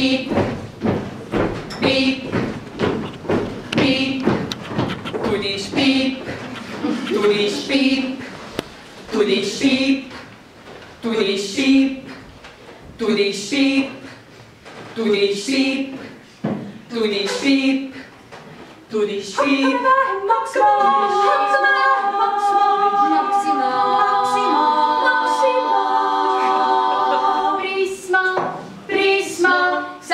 beep, beep, beep, to this beep, to this beep, to this beep, to this beep, to this beep, to this beep, to this beep, to this beep.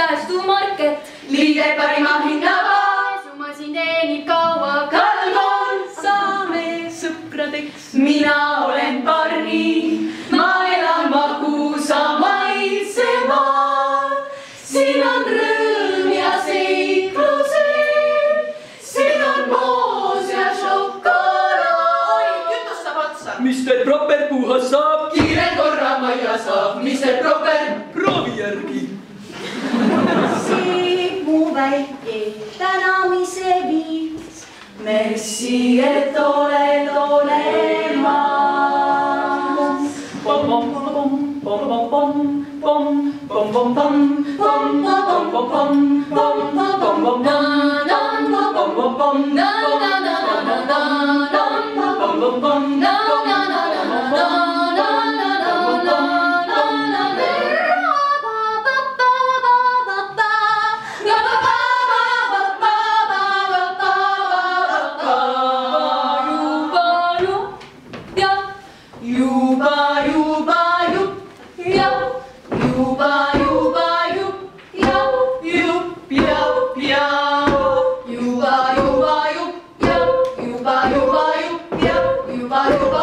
Prisma, säästumarket. Liide parima hinnaga, sumasin teenib kaua ka. kalgon saame sõpradeks. mina olen Barni, ma elan magusa maitsemaal. siin on rõõm ja seiklused, siin on moos ja šokolaad. jutus saab otsa. Mr Proper puhas saab kiire korra majja saab, Mr Proper. Mu väike tänamise viis. Merci, et oled olemas. pom pom pom pom pom pom pom pom pom pom pom pom pom pom pom pom pom Na na na pom pom pom na na Yuba, yuba, yup, yow. Yuba, yuba, yup, yow, yup, yow, yow. Yuba, yuba, yup, yow. Yuba, yuba, yup, yow. Yuba, yuba,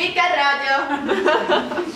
Pica rayo.